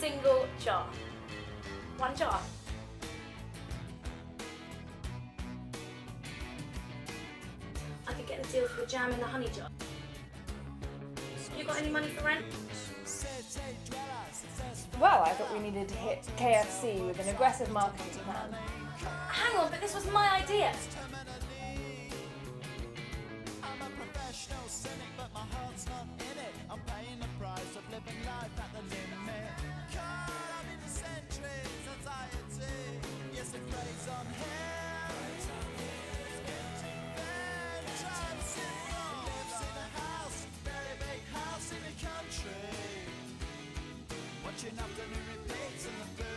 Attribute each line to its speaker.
Speaker 1: single jar. One jar. I could get a deal for the jam in the honey jar. You got any money for rent?
Speaker 2: Well, I thought we needed to hit KFC with an aggressive marketing plan.
Speaker 1: Hang on, but this was my idea.
Speaker 3: in a country. Watching afternoon repeats in the blue